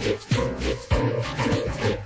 絶対おかしいですよ。